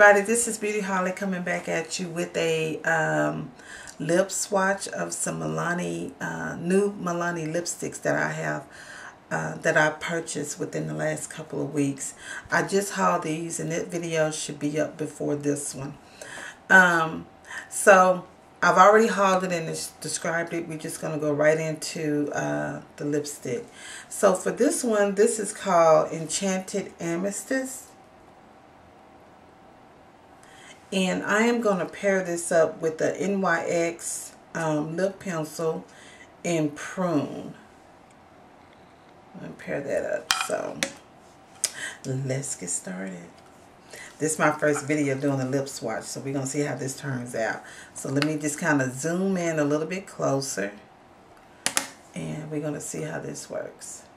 everybody, this is Beautieholic coming back at you with a um, lip swatch of some Milani, uh, new Milani lipsticks that I have, uh, that I purchased within the last couple of weeks. I just hauled these and that video should be up before this one. Um, so, I've already hauled it and described it. We're just going to go right into uh, the lipstick. So for this one, this is called Enchanted Amethyst. And I am going to pair this up with the NYX um, lip pencil in Prune. To pair that up. So let's get started. This is my first video doing a lip swatch, so we're going to see how this turns out. So let me just kind of zoom in a little bit closer. And we're going to see how this works.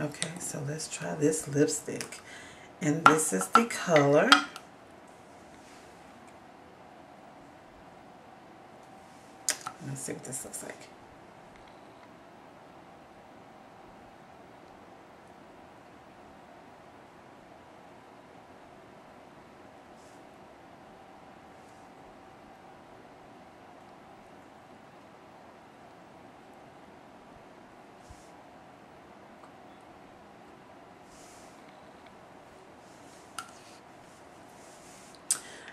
Okay, so let's try this lipstick. And this is the color. Let's see what this looks like.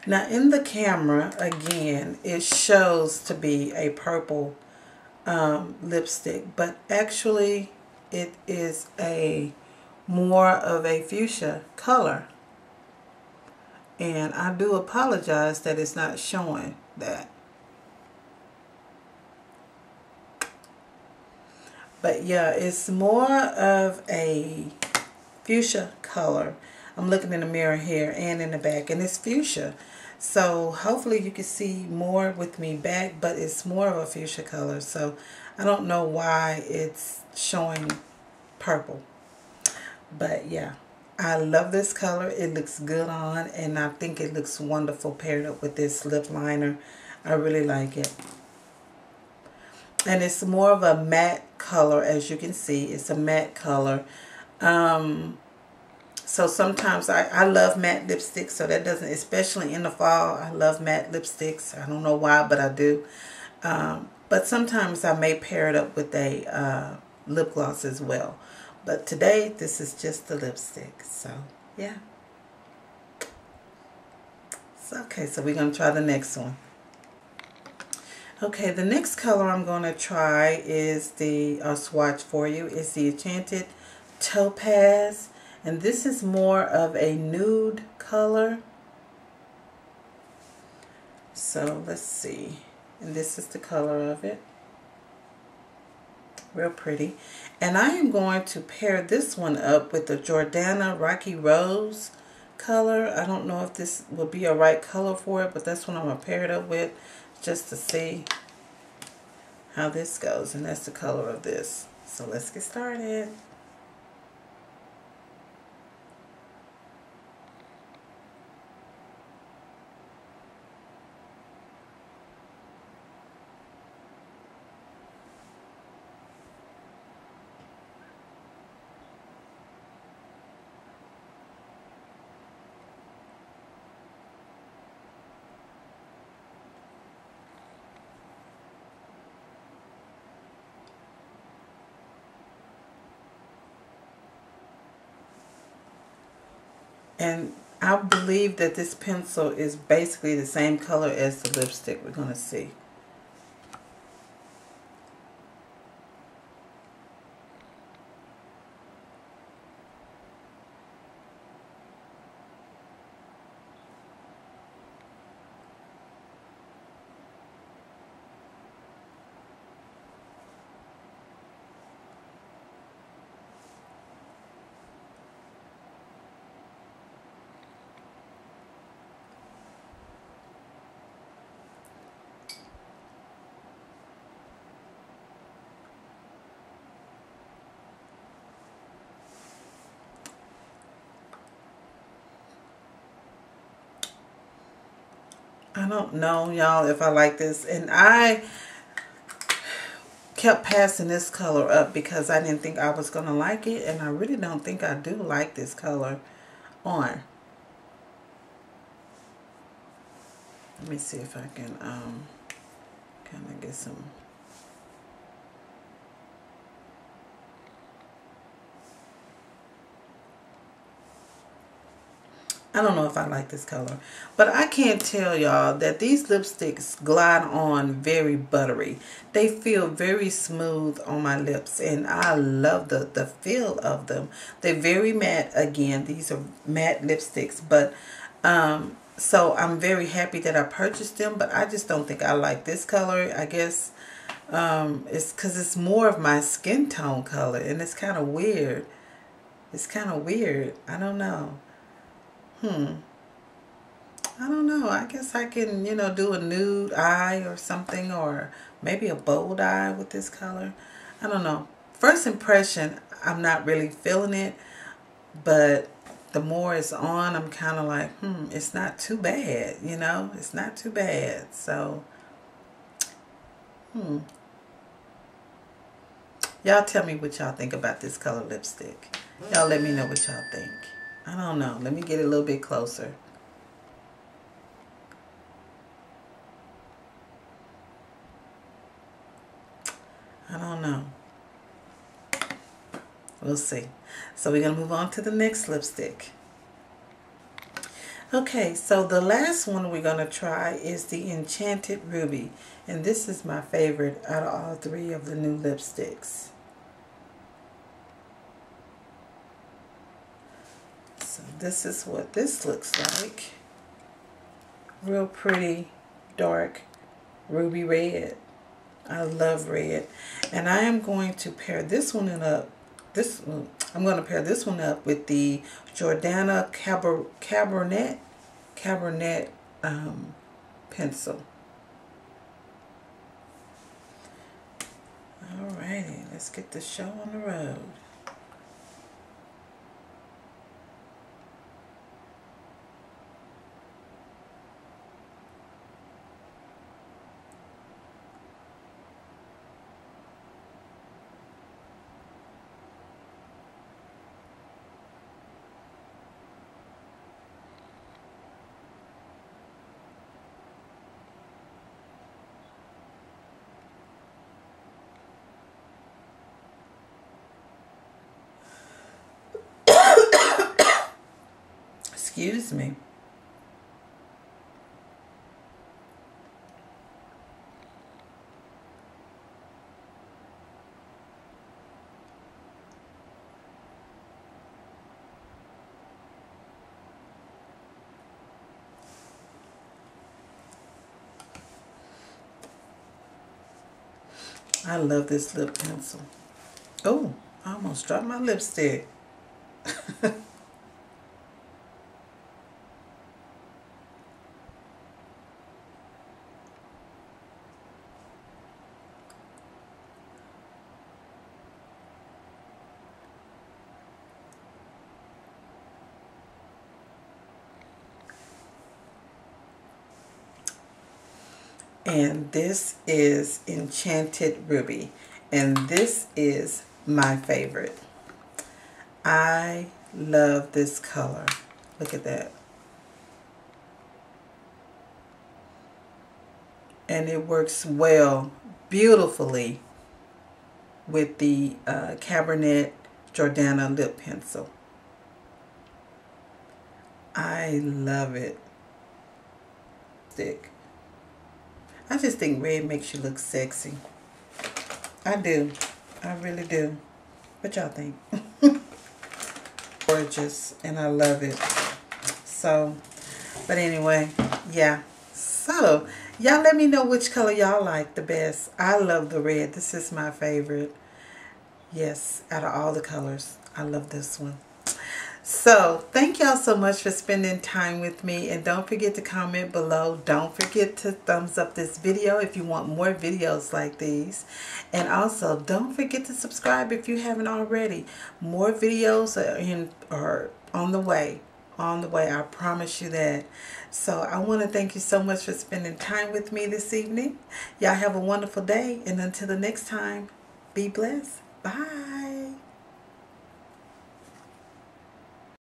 Now in the camera, again, it shows to be a purple um, lipstick, but actually it is a more of a fuchsia color. And I do apologize that it's not showing that. But yeah, it's more of a fuchsia color. I'm looking in the mirror here and in the back, and it's fuchsia. So hopefully you can see more with me back, but it's more of a fuchsia color. So I don't know why it's showing purple. But yeah, I love this color. It looks good on, and I think it looks wonderful paired up with this lip liner. I really like it. And it's more of a matte color, as you can see. It's a matte color. Um, so sometimes I, I love matte lipsticks, so that doesn't, especially in the fall, I love matte lipsticks. I don't know why, but I do. Um, but sometimes I may pair it up with a uh, lip gloss as well. But today, this is just the lipstick. So, yeah. So, okay, so we're going to try the next one. Okay, the next color I'm going to try is the swatch for you. is the Enchanted Topaz. And this is more of a nude color. So let's see. And this is the color of it. Real pretty. And I am going to pair this one up with the Jordana Rocky Rose color. I don't know if this will be a right color for it, but that's what I'm going to pair it up with just to see how this goes. And that's the color of this. So let's get started. And I believe that this pencil is basically the same color as the lipstick we're going to see. I don't know, y'all, if I like this. And I kept passing this color up because I didn't think I was going to like it. And I really don't think I do like this color on. Let me see if I can um, kind of get some I don't know if I like this color. But I can't tell y'all that these lipsticks glide on very buttery. They feel very smooth on my lips. And I love the, the feel of them. They're very matte. Again, these are matte lipsticks. But, um, so I'm very happy that I purchased them. But I just don't think I like this color. I guess um, it's because it's more of my skin tone color. And it's kind of weird. It's kind of weird. I don't know. Hmm. I don't know. I guess I can, you know, do a nude eye or something or maybe a bold eye with this color. I don't know. First impression, I'm not really feeling it, but the more it's on, I'm kind of like, hmm, it's not too bad, you know? It's not too bad. So, hmm. Y'all tell me what y'all think about this color lipstick. Y'all let me know what y'all think. I don't know. Let me get a little bit closer. I don't know. We'll see. So we're going to move on to the next lipstick. Okay, so the last one we're going to try is the Enchanted Ruby. And this is my favorite out of all three of the new lipsticks. So this is what this looks like. Real pretty, dark, ruby red. I love red. And I am going to pair this one up. This I'm going to pair this one up with the Jordana Caber, Cabernet Cabernet um, pencil. Alrighty, let's get the show on the road. Excuse me. I love this lip pencil. Oh, I almost dropped my lipstick. And this is Enchanted Ruby and this is my favorite. I love this color. Look at that. And it works well, beautifully with the uh, Cabernet Jordana lip pencil. I love it. Stick. I just think red makes you look sexy. I do. I really do. What y'all think? Gorgeous. And I love it. So, but anyway, yeah. So, y'all let me know which color y'all like the best. I love the red. This is my favorite. Yes, out of all the colors, I love this one. So thank y'all so much for spending time with me and don't forget to comment below. Don't forget to thumbs up this video if you want more videos like these. And also don't forget to subscribe if you haven't already. More videos are, in, are on the way. On the way. I promise you that. So I want to thank you so much for spending time with me this evening. Y'all have a wonderful day. And until the next time, be blessed. Bye.